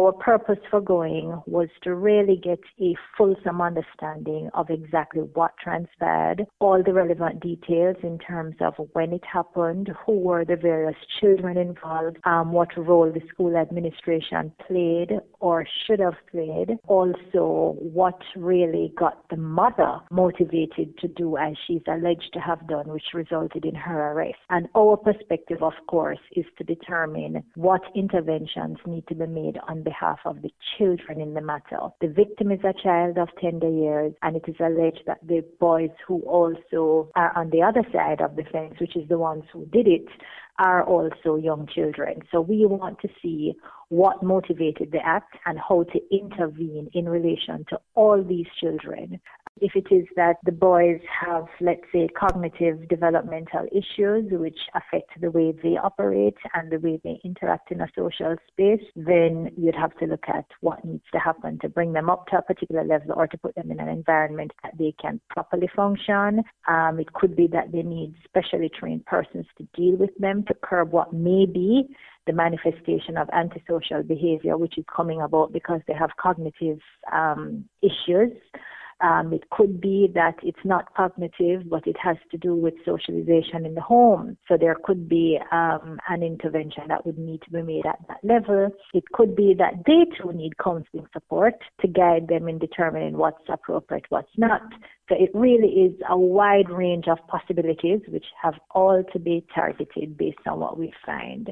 Our purpose for going was to really get a fulsome understanding of exactly what transpired, all the relevant details in terms of when it happened, who were the various children involved, um, what role the school administration played or should have played, also what really got the mother motivated to do as she's alleged to have done, which resulted in her arrest. And our perspective, of course, is to determine what interventions need to be made on behalf of the children in the matter. The victim is a child of tender years, and it is alleged that the boys who also are on the other side of the fence, which is the ones who did it, are also young children. So we want to see what motivated the act and how to intervene in relation to all these children. If it is that the boys have, let's say, cognitive developmental issues which affect the way they operate and the way they interact in a social space, then you'd have to look at what needs to happen to bring them up to a particular level or to put them in an environment that they can properly function. Um, it could be that they need specially trained persons to deal with them to curb what may be the manifestation of antisocial behavior, which is coming about because they have cognitive um, issues. Um, it could be that it's not cognitive, but it has to do with socialization in the home. So there could be um, an intervention that would need to be made at that level. It could be that they too need counseling support to guide them in determining what's appropriate, what's not. So it really is a wide range of possibilities which have all to be targeted based on what we find.